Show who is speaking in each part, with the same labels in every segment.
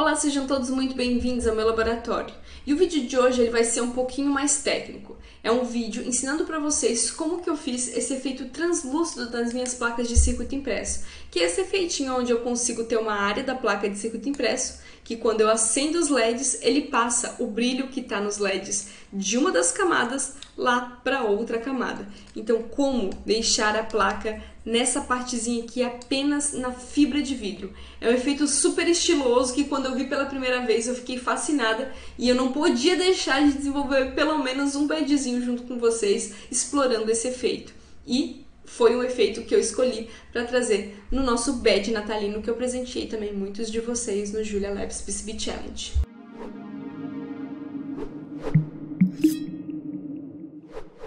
Speaker 1: Olá, sejam todos muito bem-vindos ao meu laboratório. E o vídeo de hoje ele vai ser um pouquinho mais técnico. É um vídeo ensinando para vocês como que eu fiz esse efeito translúcido das minhas placas de circuito impresso, que é esse efeitinho onde eu consigo ter uma área da placa de circuito impresso, que quando eu acendo os LEDs, ele passa o brilho que está nos LEDs de uma das camadas lá para outra camada. Então, como deixar a placa nessa partezinha aqui apenas na fibra de vidro? É um efeito super estiloso que quando eu vi pela primeira vez eu fiquei fascinada e eu não podia deixar de desenvolver pelo menos um badzinho junto com vocês explorando esse efeito. E foi um efeito que eu escolhi para trazer no nosso badge natalino que eu presenteei também muitos de vocês no Julia Labs PCB Challenge.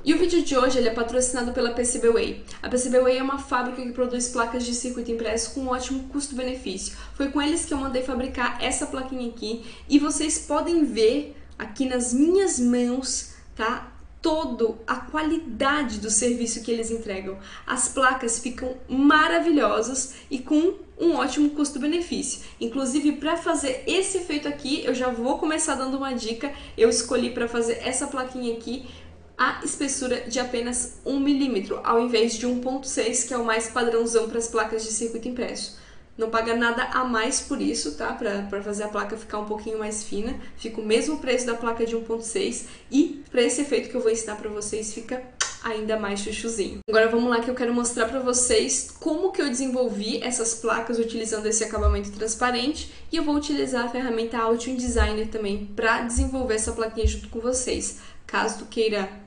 Speaker 1: E o vídeo de hoje ele é patrocinado pela PCBWay. A PCBWay é uma fábrica que produz placas de circuito impresso com um ótimo custo-benefício. Foi com eles que eu mandei fabricar essa plaquinha aqui e vocês podem ver aqui nas minhas mãos, tá? todo a qualidade do serviço que eles entregam. As placas ficam maravilhosas e com um ótimo custo-benefício. Inclusive, para fazer esse efeito aqui, eu já vou começar dando uma dica. Eu escolhi para fazer essa plaquinha aqui a espessura de apenas 1 milímetro, ao invés de 1.6, que é o mais padrãozão para as placas de circuito impresso. Não paga nada a mais por isso, tá? Para fazer a placa ficar um pouquinho mais fina. Fica o mesmo preço da placa de 1.6 e para esse efeito que eu vou ensinar para vocês fica ainda mais chuchuzinho. Agora vamos lá que eu quero mostrar para vocês como que eu desenvolvi essas placas utilizando esse acabamento transparente e eu vou utilizar a ferramenta Altium Designer também para desenvolver essa plaquinha junto com vocês. Caso tu queira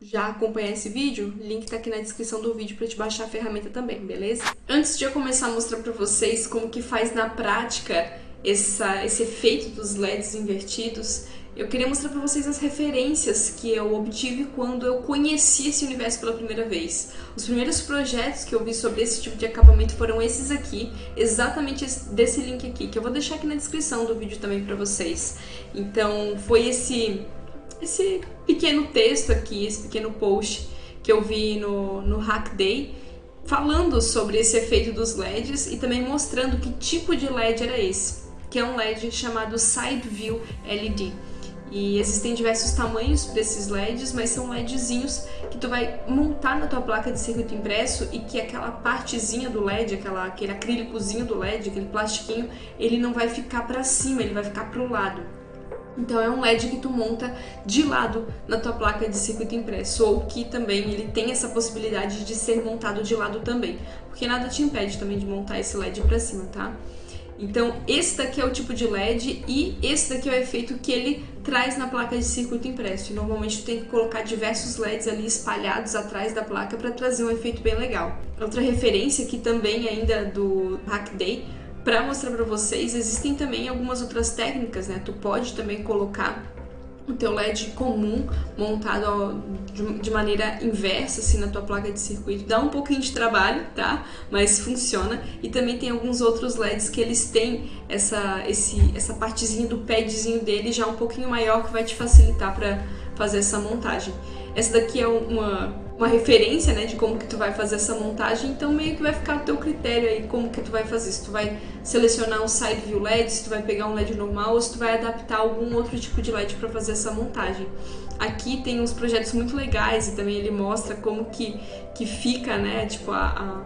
Speaker 1: já acompanhar esse vídeo, link tá aqui na descrição do vídeo para te baixar a ferramenta também, beleza? Antes de eu começar a mostrar para vocês como que faz na prática essa, esse efeito dos LEDs invertidos, eu queria mostrar para vocês as referências que eu obtive quando eu conheci esse universo pela primeira vez. Os primeiros projetos que eu vi sobre esse tipo de acabamento foram esses aqui, exatamente desse link aqui, que eu vou deixar aqui na descrição do vídeo também para vocês. Então, foi esse esse pequeno texto aqui, esse pequeno post que eu vi no, no Hack Day, falando sobre esse efeito dos LEDs e também mostrando que tipo de LED era esse, que é um LED chamado Side View LED. E existem diversos tamanhos para esses LEDs, mas são LEDzinhos que tu vai montar na tua placa de circuito impresso e que aquela partezinha do LED, aquela, aquele acrílicozinho do LED, aquele plastiquinho, ele não vai ficar para cima, ele vai ficar para o lado. Então é um LED que tu monta de lado na tua placa de circuito impresso, ou que também ele tem essa possibilidade de ser montado de lado também, porque nada te impede também de montar esse LED para cima, tá? Então esse daqui é o tipo de LED e esse daqui é o efeito que ele traz na placa de circuito impresso. E normalmente tu tem que colocar diversos LEDs ali espalhados atrás da placa para trazer um efeito bem legal. Outra referência que também ainda do Hack Day para mostrar para vocês, existem também algumas outras técnicas, né? Tu pode também colocar o teu LED comum montado de maneira inversa assim na tua placa de circuito. Dá um pouquinho de trabalho, tá? Mas funciona. E também tem alguns outros LEDs que eles têm essa esse essa partezinha do padzinho dele já um pouquinho maior que vai te facilitar para fazer essa montagem. Essa daqui é uma uma referência, né, de como que tu vai fazer essa montagem, então meio que vai ficar a teu critério aí como que tu vai fazer, se tu vai selecionar um side view LED, se tu vai pegar um LED normal ou se tu vai adaptar algum outro tipo de LED para fazer essa montagem. Aqui tem uns projetos muito legais e também ele mostra como que, que fica, né, tipo a,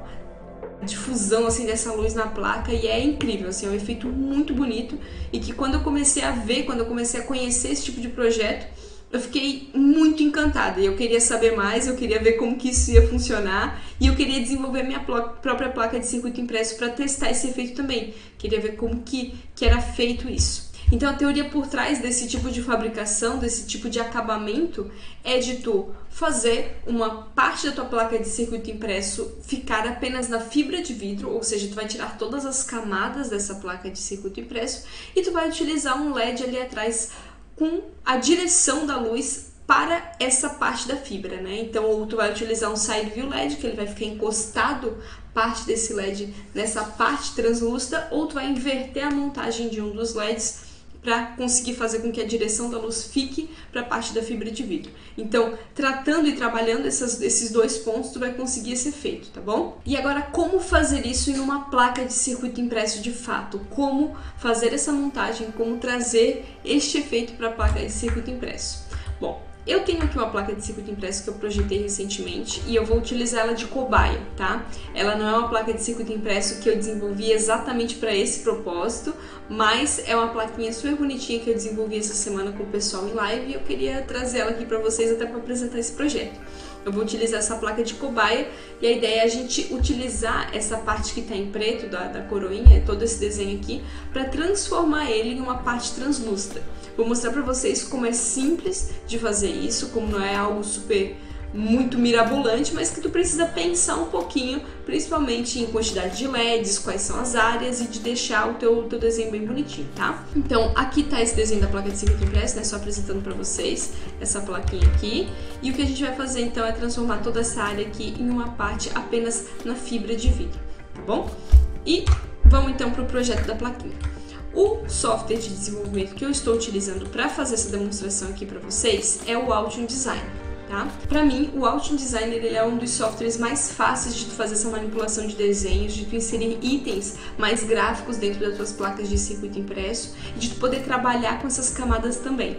Speaker 1: a difusão assim dessa luz na placa e é incrível, assim, é um efeito muito bonito e que quando eu comecei a ver, quando eu comecei a conhecer esse tipo de projeto, eu fiquei muito encantada. Eu queria saber mais, eu queria ver como que isso ia funcionar e eu queria desenvolver minha própria placa de circuito impresso para testar esse efeito também. Queria ver como que, que era feito isso. Então a teoria por trás desse tipo de fabricação, desse tipo de acabamento, é de tu fazer uma parte da tua placa de circuito impresso ficar apenas na fibra de vidro, ou seja, tu vai tirar todas as camadas dessa placa de circuito impresso e tu vai utilizar um LED ali atrás com a direção da luz para essa parte da fibra, né? Então, ou tu vai utilizar um side view LED, que ele vai ficar encostado parte desse LED nessa parte translúcida, ou tu vai inverter a montagem de um dos LEDs para conseguir fazer com que a direção da luz fique para a parte da fibra de vidro. Então, tratando e trabalhando essas, esses dois pontos, tu vai conseguir esse efeito, tá bom? E agora, como fazer isso em uma placa de circuito impresso de fato? Como fazer essa montagem, como trazer este efeito para a placa de circuito impresso? Bom, eu tenho aqui uma placa de circuito impresso que eu projetei recentemente e eu vou utilizar ela de cobaia, tá? Ela não é uma placa de circuito impresso que eu desenvolvi exatamente para esse propósito, mas é uma plaquinha super bonitinha que eu desenvolvi essa semana com o pessoal em live e eu queria trazer ela aqui para vocês até para apresentar esse projeto. Eu vou utilizar essa placa de cobaia e a ideia é a gente utilizar essa parte que está em preto da, da coroinha, todo esse desenho aqui, para transformar ele em uma parte translúcida. Vou mostrar para vocês como é simples de fazer isso, como não é algo super muito mirabolante, mas que tu precisa pensar um pouquinho, principalmente em quantidade de LEDs, quais são as áreas e de deixar o teu, teu desenho bem bonitinho, tá? Então, aqui tá esse desenho da placa de circuito impresso, né? Só apresentando para vocês essa plaquinha aqui. E o que a gente vai fazer então é transformar toda essa área aqui em uma parte apenas na fibra de vidro, tá bom? E vamos então para o projeto da plaquinha. O software de desenvolvimento que eu estou utilizando para fazer essa demonstração aqui para vocês é o Altium Design. Tá? Para mim, o Altium Designer ele é um dos softwares mais fáceis de tu fazer essa manipulação de desenhos, de tu inserir itens mais gráficos dentro das tuas placas de circuito impresso e de tu poder trabalhar com essas camadas também.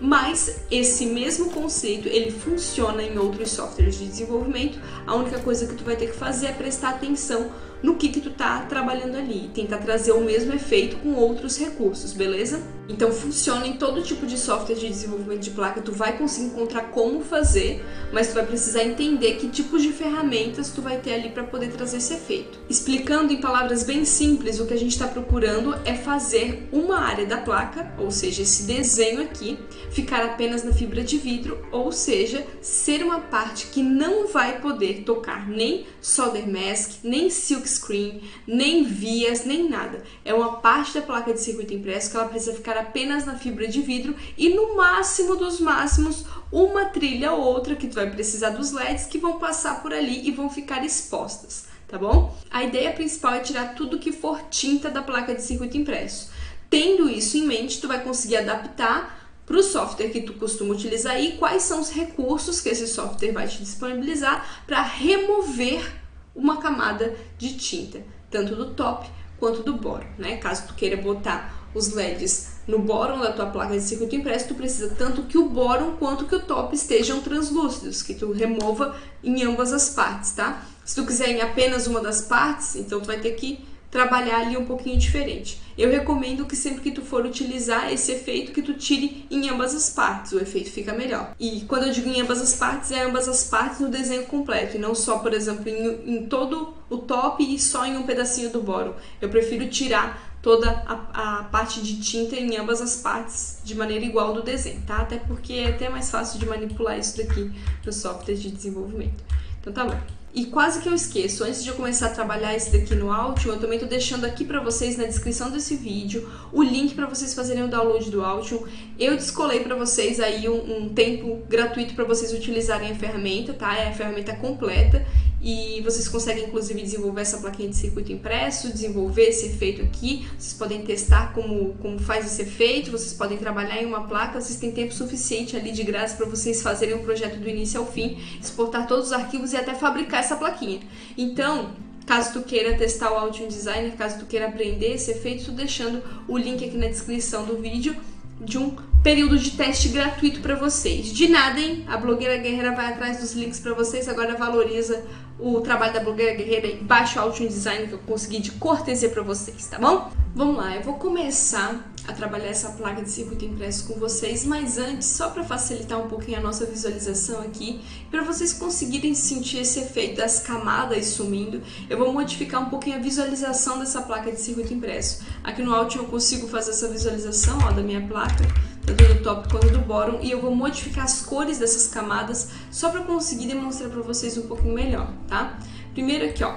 Speaker 1: Mas esse mesmo conceito ele funciona em outros softwares de desenvolvimento. A única coisa que tu vai ter que fazer é prestar atenção no que que tu tá trabalhando ali, tentar trazer o mesmo efeito com outros recursos, beleza? Então funciona em todo tipo de software de desenvolvimento de placa, tu vai conseguir encontrar como fazer, mas tu vai precisar entender que tipos de ferramentas tu vai ter ali para poder trazer esse efeito. Explicando em palavras bem simples, o que a gente está procurando é fazer uma área da placa, ou seja, esse desenho aqui, ficar apenas na fibra de vidro, ou seja, ser uma parte que não vai poder tocar nem solder mask, nem silk screen, nem vias, nem nada. É uma parte da placa de circuito impresso que ela precisa ficar apenas na fibra de vidro e no máximo dos máximos uma trilha ou outra que tu vai precisar dos LEDs que vão passar por ali e vão ficar expostas, tá bom? A ideia principal é tirar tudo que for tinta da placa de circuito impresso. Tendo isso em mente, tu vai conseguir adaptar para o software que tu costuma utilizar e quais são os recursos que esse software vai te disponibilizar para remover uma camada de tinta, tanto do top quanto do boro, né? Caso tu queira botar os LEDs no bóron da tua placa de circuito impresso, tu precisa tanto que o bóron quanto que o top estejam translúcidos, que tu remova em ambas as partes, tá? Se tu quiser em apenas uma das partes, então tu vai ter que trabalhar ali um pouquinho diferente. Eu recomendo que sempre que tu for utilizar esse efeito, que tu tire em ambas as partes, o efeito fica melhor. E quando eu digo em ambas as partes, é ambas as partes no desenho completo, e não só, por exemplo, em, em todo o top e só em um pedacinho do boro. Eu prefiro tirar toda a, a, parte de tinta em ambas as partes de maneira igual do desenho, tá? Até porque é até mais fácil de manipular isso daqui no software de desenvolvimento. Então tá bom. E quase que eu esqueço, antes de eu começar a trabalhar esse daqui no Altium, eu também tô deixando aqui para vocês na descrição desse vídeo o link para vocês fazerem o download do Altium. Eu descolei para vocês aí um, um tempo gratuito para vocês utilizarem a ferramenta, tá? É a ferramenta completa e vocês conseguem inclusive desenvolver essa plaquinha de circuito impresso, desenvolver esse efeito aqui, vocês podem testar como, como faz esse efeito, vocês podem trabalhar em uma placa, vocês têm tempo suficiente ali de graça para vocês fazerem um projeto do início ao fim, exportar todos os arquivos e até fabricar essa plaquinha. Então, Caso tu queira testar o Audio Designer, caso tu queira aprender esse efeito, estou deixando o link aqui na descrição do vídeo de um período de teste gratuito para vocês. De nada, hein? A blogueira guerreira vai atrás dos links para vocês, agora valoriza o trabalho da blogueira guerreira e baixa o Altium Design que eu consegui de cortesia para vocês, tá bom? Vamos lá, eu vou começar a trabalhar essa placa de circuito impresso com vocês, mas antes, só para facilitar um pouquinho a nossa visualização aqui, para vocês conseguirem sentir esse efeito das camadas sumindo, eu vou modificar um pouquinho a visualização dessa placa de circuito impresso. Aqui no Altium eu consigo fazer essa visualização ó, da minha placa, do top quanto do bottom, e eu vou modificar as cores dessas camadas só para conseguir demonstrar para vocês um pouquinho melhor, tá? Primeiro aqui, ó,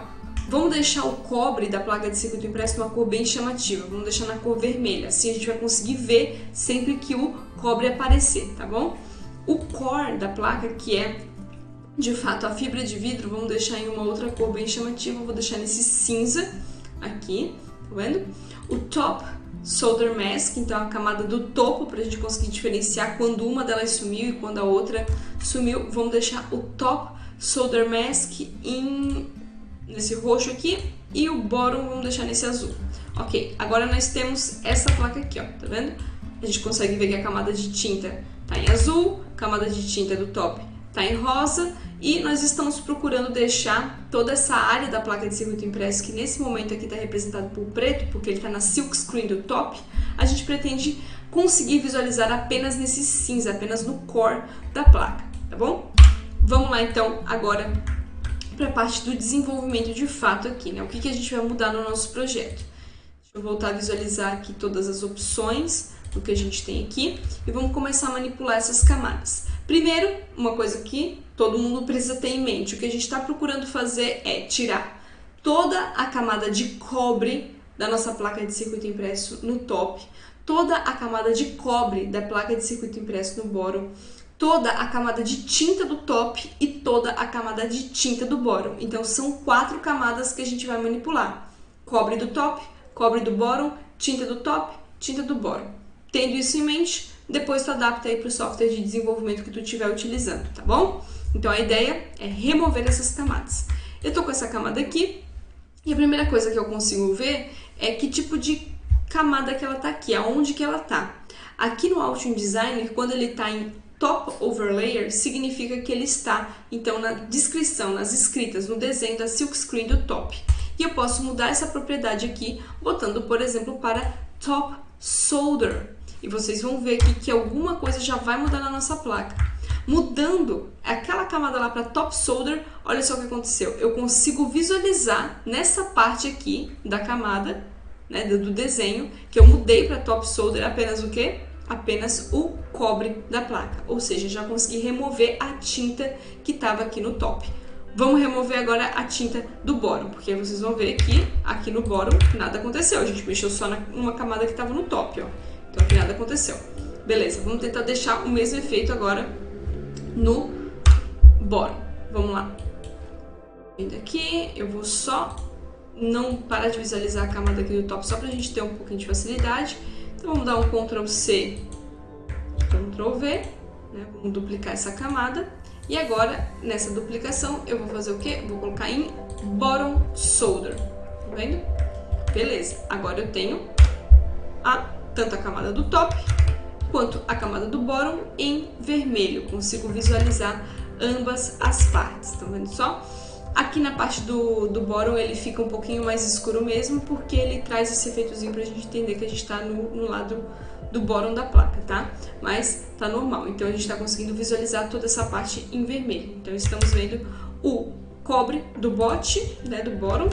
Speaker 1: vamos deixar o cobre da placa de circuito impresso numa cor bem chamativa, vamos deixar na cor vermelha, assim a gente vai conseguir ver sempre que o cobre aparecer, tá bom? O core da placa, que é de fato a fibra de vidro, vamos deixar em uma outra cor bem chamativa, vou deixar nesse cinza aqui, tá vendo? O top solder mask, então a camada do topo para a gente conseguir diferenciar quando uma delas sumiu e quando a outra sumiu. Vamos deixar o top solder mask em nesse roxo aqui e o bottom vamos deixar nesse azul. Ok, agora nós temos essa placa aqui, ó, tá vendo? A gente consegue ver que a camada de tinta tá em azul, camada de tinta do top tá em rosa e nós estamos procurando deixar toda essa área da placa de circuito impresso, que nesse momento aqui está representado por preto, porque ele está na silk screen do top, a gente pretende conseguir visualizar apenas nesse cinza, apenas no core da placa, tá bom? Vamos lá então agora para a parte do desenvolvimento de fato aqui, né? O que, que a gente vai mudar no nosso projeto. Deixa eu voltar a visualizar aqui todas as opções do que a gente tem aqui e vamos começar a manipular essas camadas. Primeiro, uma coisa que todo mundo precisa ter em mente, o que a gente está procurando fazer é tirar toda a camada de cobre da nossa placa de circuito impresso no top, toda a camada de cobre da placa de circuito impresso no bottom, toda a camada de tinta do top e toda a camada de tinta do bottom. Então são quatro camadas que a gente vai manipular: cobre do top, cobre do bottom, tinta do top, tinta do bottom. Tendo isso em mente, depois tu adapta aí para o software de desenvolvimento que tu estiver utilizando, tá bom? Então a ideia é remover essas camadas. Eu tô com essa camada aqui e a primeira coisa que eu consigo ver é que tipo de camada que ela tá aqui, aonde que ela tá. Aqui no Altium Designer, quando ele está em Top Overlayer, significa que ele está, então, na descrição, nas escritas, no desenho da Silk Screen do top. E eu posso mudar essa propriedade aqui, botando, por exemplo, para Top Solder, e vocês vão ver aqui que alguma coisa já vai mudar na nossa placa. Mudando aquela camada lá para top solder, olha só o que aconteceu. Eu consigo visualizar nessa parte aqui da camada, né, do desenho, que eu mudei para top solder apenas o que? Apenas o cobre da placa. Ou seja, já consegui remover a tinta que estava aqui no top. Vamos remover agora a tinta do bottom, porque vocês vão ver que aqui no bottom nada aconteceu. A gente mexeu só numa camada que estava no top, ó. Então aqui nada aconteceu. Beleza, vamos tentar deixar o mesmo efeito agora no bottom. Vamos lá. Vindo aqui, eu vou só não parar de visualizar a camada aqui do top, só pra gente ter um pouquinho de facilidade. Então vamos dar um Ctrl C, Ctrl V, né? Vamos duplicar essa camada. E agora, nessa duplicação, eu vou fazer o quê? Vou colocar em Bottom Solder. Tá vendo? Beleza. Agora eu tenho a tanto a camada do top quanto a camada do bottom em vermelho. Consigo visualizar ambas as partes, estão vendo só? Aqui na parte do, do bottom ele fica um pouquinho mais escuro mesmo, porque ele traz esse efeitozinho pra gente entender que a gente tá no, no lado do bottom da placa, tá? Mas tá normal, então a gente tá conseguindo visualizar toda essa parte em vermelho. Então estamos vendo o cobre do bote, né, do bottom,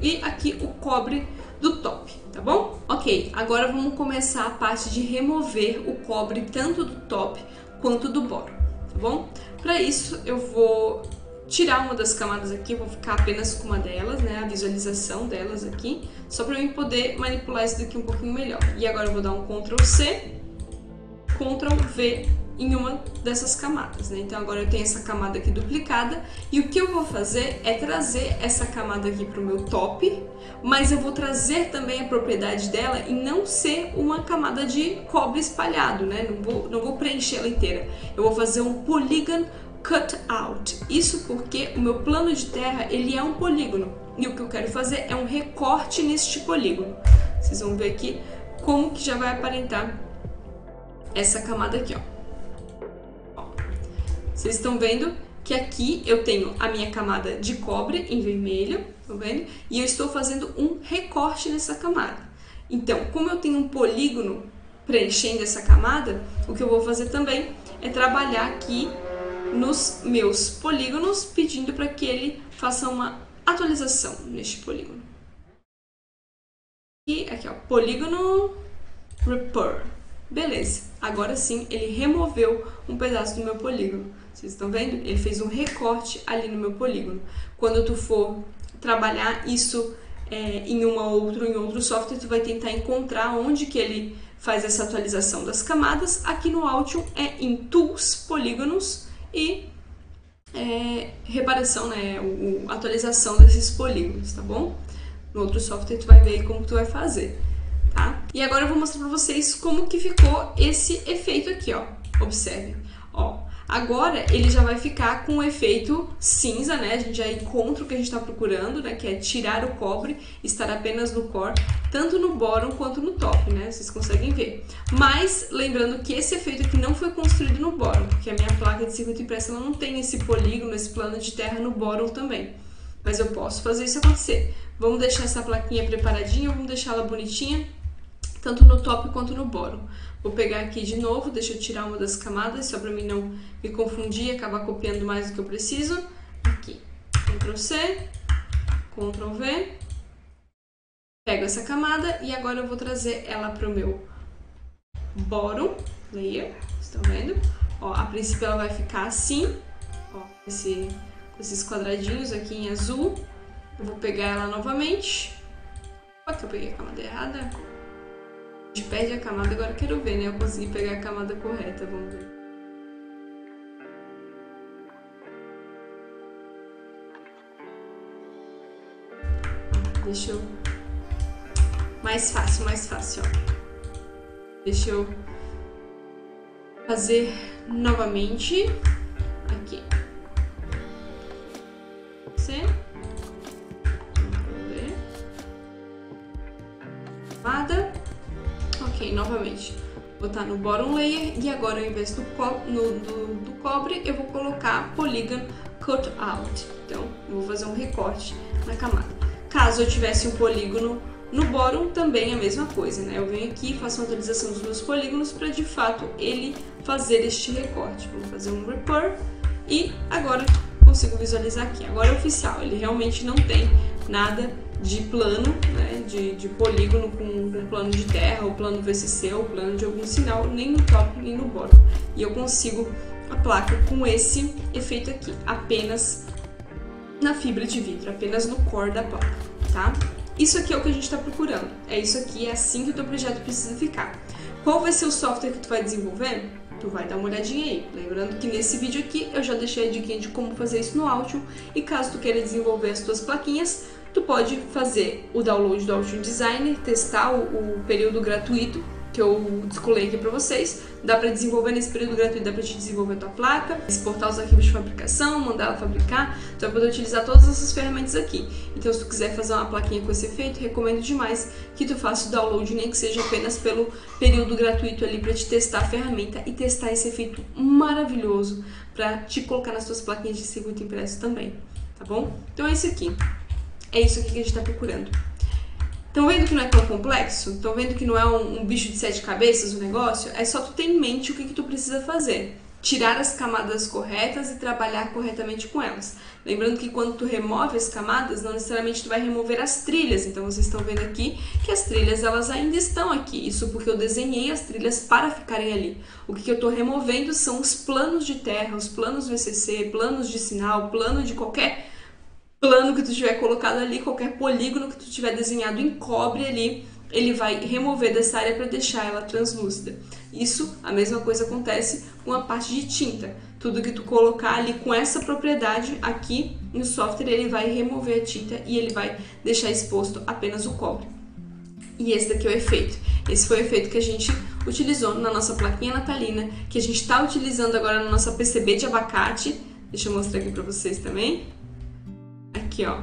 Speaker 1: e aqui o cobre do top, tá bom? Ok, agora vamos começar a parte de remover o cobre tanto do top quanto do bottom, tá bom? Para isso eu vou tirar uma das camadas aqui, vou ficar apenas com uma delas, né, a visualização delas aqui, só para eu poder manipular isso daqui um pouquinho melhor. E agora eu vou dar um Ctrl C, Ctrl V em uma dessas camadas, né? Então agora eu tenho essa camada aqui duplicada e o que eu vou fazer é trazer essa camada aqui para o meu top, mas eu vou trazer também a propriedade dela em não ser uma camada de cobre espalhado, né? Não vou, não vou preencher ela inteira. Eu vou fazer um polygon cut out. Isso porque o meu plano de terra ele é um polígono e o que eu quero fazer é um recorte neste polígono. Vocês vão ver aqui como que já vai aparentar essa camada aqui, ó. Vocês estão vendo que aqui eu tenho a minha camada de cobre em vermelho, tá vendo? E eu estou fazendo um recorte nessa camada. Então, como eu tenho um polígono preenchendo essa camada, o que eu vou fazer também é trabalhar aqui nos meus polígonos, pedindo para que ele faça uma atualização neste polígono. E aqui, ó, polígono repair. Beleza, agora sim ele removeu um pedaço do meu polígono. Vocês estão vendo? Ele fez um recorte ali no meu polígono. Quando tu for trabalhar isso é, em uma outro, em outro software, tu vai tentar encontrar onde que ele faz essa atualização das camadas. Aqui no Altium é em Tools, Polígonos e é, reparação, né, o, atualização desses polígonos, tá bom? No outro software tu vai ver como tu vai fazer, tá? E agora eu vou mostrar pra vocês como que ficou esse efeito aqui, ó. Observe. Agora ele já vai ficar com o efeito cinza, né? A gente já encontra o que a gente está procurando, né? Que é tirar o cobre, estar apenas no core, tanto no bottom quanto no top, né? Vocês conseguem ver. Mas lembrando que esse efeito aqui não foi construído no bottom, porque a minha placa de circuito impresso ela não tem esse polígono, esse plano de terra no bottom também. Mas eu posso fazer isso acontecer. Vamos deixar essa plaquinha preparadinha, vamos deixar ela bonitinha, tanto no top quanto no bottom. Vou pegar aqui de novo, deixa eu tirar uma das camadas, só para mim não me confundir e acabar copiando mais do que eu preciso. Aqui, Ctrl C, Ctrl V. Pego essa camada e agora eu vou trazer ela para o meu bottom layer, estão vendo? Ó, a princípio ela vai ficar assim, ó, esse, com esses quadradinhos aqui em azul. Eu vou pegar ela novamente. Opa, que eu peguei a camada errada gente perde a camada, agora quero ver, né? Eu consegui pegar a camada correta, vamos ver. Deixa eu... Mais fácil, mais fácil, ó. Deixa eu fazer novamente. Botar no bottom layer e agora ao invés do, co no, do, do cobre eu vou colocar polygon cut out. Então vou fazer um recorte na camada. Caso eu tivesse um polígono no bottom também a mesma coisa, né? Eu venho aqui, faço uma atualização dos meus polígonos para de fato ele fazer este recorte. Vou fazer um repur e agora consigo visualizar aqui. Agora é oficial, ele realmente não tem nada de plano, né, de, de polígono com, com plano de terra, ou plano VCC, ou plano de algum sinal, nem no top, nem no bottom. E eu consigo a placa com esse efeito aqui, apenas na fibra de vidro, apenas no core da placa, tá? Isso aqui é o que a gente está procurando, é isso aqui, é assim que o teu projeto precisa ficar. Qual vai ser o software que tu vai desenvolver? Tu vai dar uma olhadinha aí. Lembrando que nesse vídeo aqui eu já deixei a dica de como fazer isso no Altium e caso tu queira desenvolver as tuas plaquinhas, tu pode fazer o download do Audio Designer, testar o, o período gratuito que eu descolei aqui para vocês. Dá para desenvolver nesse período gratuito, dá para te desenvolver a tua placa, exportar os arquivos de fabricação, mandar ela fabricar. Tu vai poder utilizar todas essas ferramentas aqui. Então, se tu quiser fazer uma plaquinha com esse efeito, recomendo demais que tu faça o download, nem que seja apenas pelo período gratuito ali para te testar a ferramenta e testar esse efeito maravilhoso para te colocar nas tuas plaquinhas de circuito impresso também, tá bom? Então é isso aqui. É isso aqui que a gente está procurando. Estão vendo que não é tão complexo? Estão vendo que não é um, um, bicho de sete cabeças o negócio? É só tu ter em mente o que, que tu precisa fazer. Tirar as camadas corretas e trabalhar corretamente com elas. Lembrando que quando tu remove as camadas, não necessariamente tu vai remover as trilhas. Então vocês estão vendo aqui que as trilhas elas ainda estão aqui. Isso porque eu desenhei as trilhas para ficarem ali. O que, que eu estou removendo são os planos de terra, os planos VCC, planos de sinal, plano de qualquer plano que tu tiver colocado ali, qualquer polígono que tu tiver desenhado em cobre ali, ele vai remover dessa área para deixar ela translúcida. Isso, a mesma coisa acontece com a parte de tinta. Tudo que tu colocar ali com essa propriedade aqui no software, ele vai remover a tinta e ele vai deixar exposto apenas o cobre. E esse daqui é o efeito. Esse foi o efeito que a gente utilizou na nossa plaquinha natalina, que a gente está utilizando agora na nossa PCB de abacate. Deixa eu mostrar aqui para vocês também aqui, ó.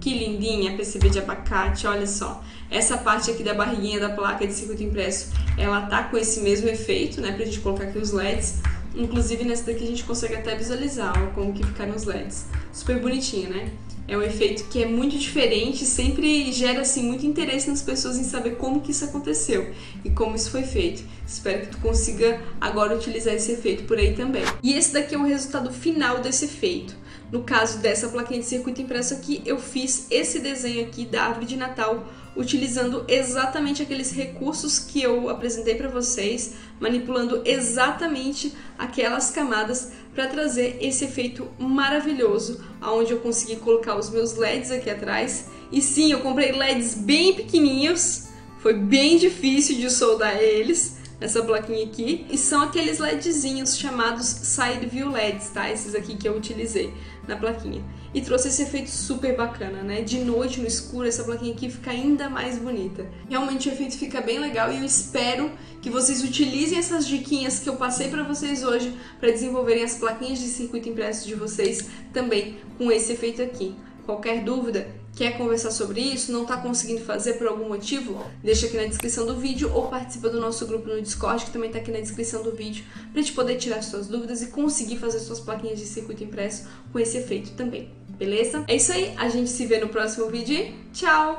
Speaker 1: Que lindinha PCB de abacate, olha só. Essa parte aqui da barriguinha da placa de circuito impresso, ela tá com esse mesmo efeito, né, pra gente colocar aqui os LEDs. Inclusive nessa daqui a gente consegue até visualizar ó, como que ficaram os LEDs. Super bonitinho, né? É um efeito que é muito diferente, sempre gera assim muito interesse nas pessoas em saber como que isso aconteceu e como isso foi feito. Espero que tu consiga agora utilizar esse efeito por aí também. E esse daqui é o resultado final desse efeito. No caso dessa plaquinha de circuito impresso aqui, eu fiz esse desenho aqui da árvore de Natal utilizando exatamente aqueles recursos que eu apresentei para vocês, manipulando exatamente aquelas camadas para trazer esse efeito maravilhoso, aonde eu consegui colocar os meus LEDs aqui atrás. E sim, eu comprei LEDs bem pequenininhos, Foi bem difícil de soldar eles, essa plaquinha aqui. E são aqueles LEDzinhos chamados Side View LEDs, tá? Esses aqui que eu utilizei na plaquinha. E trouxe esse efeito super bacana, né? De noite, no escuro, essa plaquinha aqui fica ainda mais bonita. Realmente o efeito fica bem legal e eu espero que vocês utilizem essas diquinhas que eu passei para vocês hoje para desenvolverem as plaquinhas de circuito impresso de vocês também com esse efeito aqui. Qualquer dúvida, quer conversar sobre isso, não está conseguindo fazer por algum motivo, deixa aqui na descrição do vídeo ou participa do nosso grupo no Discord, que também está aqui na descrição do vídeo, para a gente poder tirar suas dúvidas e conseguir fazer suas plaquinhas de circuito impresso com esse efeito também, beleza? É isso aí, a gente se vê no próximo vídeo e tchau!